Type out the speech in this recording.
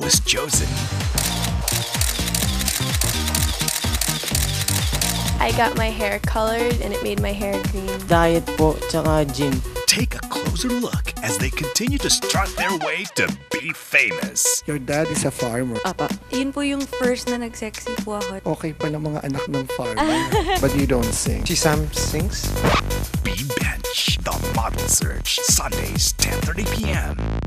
was chosen. I got my hair colored and it made my hair green. Diet po, tsaka gym. Take a closer look as they continue to strut their way to be famous. Your dad is a farmer. Apa. Yun po yung first na nag-sexy po ako. Okay pa mga anak ng farmer. but you don't sing. Si Sam sings? Be Bench, The Model Search, Sundays, 10.30 p.m.